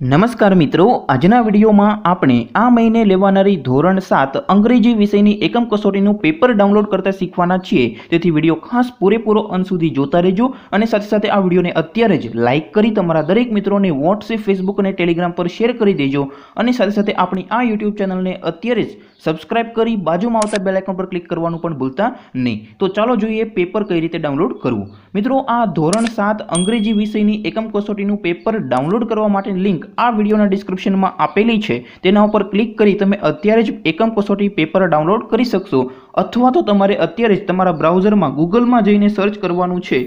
નમસ્કાર મિત્રો, આજના વિડીયોમાં આપણે આ મહિને લેવાનારી ધોરણ સાત અંગ્રેજી વિષયની એકમ કસોટીનું પેપર ડાઉનલોડ કરતા શીખવાના છીએ. તેથી વીડિયો ખાસ પૂરેપૂરો અંત સુધી જોતા રહેજો અને સાથે સાથે આ વિડીયોને અત્યારે જ લાઇક કરી તમારા દરેક મિત્રોને વોટ્સએપ ફેસબુક અને ટેલિગ્રામ પર શેર કરી દેજો. અને સાથે સાથે આપણી આ યુટ્યુબ ચેનલને અત્યારે જ સબસ્ક્રાઇબ કરી બાજુમાં આવતા બેલ પર ક્લિક કરવાનું પણ ભૂલતા નહીં. તો ચાલો જોઈએ પેપર કઈ રીતે ડાઉનલોડ કરવું. મિત્રો, આ ધોરણ સાત અંગ્રેજી વિષયની એકમ કસોટીનું પેપર ડાઉનલોડ કરવા માટે લિંક આ વિડીયોના ડિસ્ક્રિપ્શનમાં આપેલી છે. તેના ઉપર ક્લિક કરી તમે અત્યારે જ એકમ કસોટી પેપર ડાઉનલોડ કરી શકશો. અથવા તો તમારે અત્યારે જ તમારા બ્રાઉઝરમાં ગૂગલમાં જઈને સર્ચ કરવાનું છે.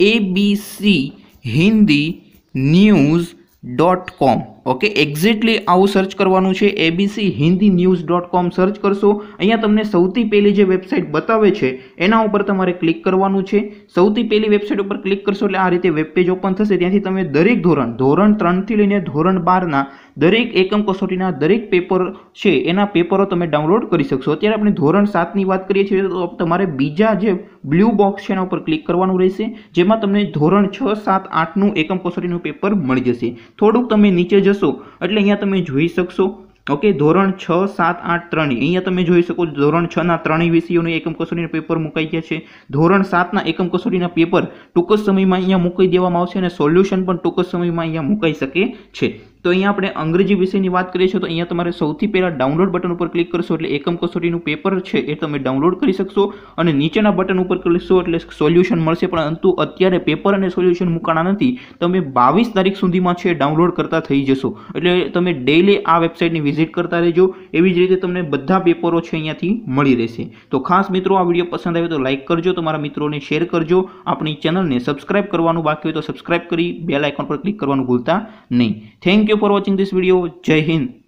A B C Hindi news dot com okay exactly આવું સર્ચ કરવાનું છે ABC Hindi news dot com search કરશો. અહીંયા તમને સૌથી પહેલી જે વેબસાઇટ બતાવે છે, એના ઉપર તમારે ક્લિક કરવાનું છે. સૌથી પહેલી વેબસાઇટ ઉપર ક્લિક કરશો એટલે આ રીતે વેબ પેજ ઓપન થશે. ત્યાંથી તમે દરેક ધોરણ ધોરણ ત્રણથી લઈને ધોરણ બારના દરેક એકમ કસોટીના દરેક પેપર છે, એના પેપરો તમે ડાઉનલોડ કરી શકશો. અત્યારે આપણે ધોરણ સાતની વાત કરીએ છીએ, તો તમારે બીજા જે બ્લુ બોક્સ છે, એના ઉપર ક્લિક કરવાનું રહેશે. જેમાં તમને ધોરણ છ, સાત આઠનું એકમ કસોટીનું પેપર મળી જશે. થોડુંક તમે નીચે જશો એટલે અહીંયા તમે જોઈ શકશો. ઓકે ધોરણ છ, સાત, આઠ ત્રણ અહીંયા તમે જોઈ શકો ધોરણ છ ના ત્રણેય વિષયોનું એકમ કસોટીના પેપર મુકાઈ ગયા છે. ધોરણ સાતના એકમ કસોટીના પેપર ટૂંક સમયમાં અહીંયા મૂકી દેવામાં આવશે અને સોલ્યુશન પણ ટૂંક સમયમાં અહીંયા મુકાઈ શકે છે. તો અહીંયા આપણે અંગ્રેજી વિષયની વાત કરીએ છીએ, તો અહીંયા તમારે સૌથી પહેલાં ડાઉનલોડ બટન ઉપર ક્લિક કરશો એટલે એકમ કસોટીનું પેપર છે એ તમે ડાઉનલોડ કરી શકશો અને નીચેના બટન ઉપર કરશો એટલે સોલ્યુશન મળશે પરંતુ અત્યારે પેપર અને સોલ્યુશન મુકાણા નથી. તમે બાવીસ તારીખ સુધીમાં છે ડાઉનલોડ કરતા થઈ જશો. એટલે તમે ડેઈલી આ વેબસાઇટની વિઝિટ કરતા રહેજો, એવી જ રીતે તમને બધા પેપરો છે અહીંયાથી મળી રહેશે. તો ખાસ મિત્રો, આ વીડિયો પસંદ આવ્યો તો લાઇક કરજો, તમારા મિત્રોને શેર કરજો, આપણી ચેનલને સબસ્ક્રાઇબ કરવાનું બાકી હોય તો સબસ્ક્રાઇબ કરી બેલ આઇકોન પર ક્લિક કરવાનું ભૂલતા નહીં. Thank you you for watching this video. Jai hind.